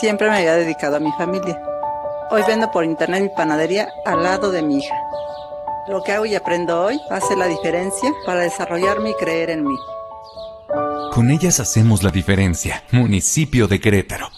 Siempre me había dedicado a mi familia. Hoy vendo por internet mi panadería al lado de mi hija. Lo que hago y aprendo hoy hace la diferencia para desarrollarme y creer en mí. Con ellas hacemos la diferencia. Municipio de Querétaro.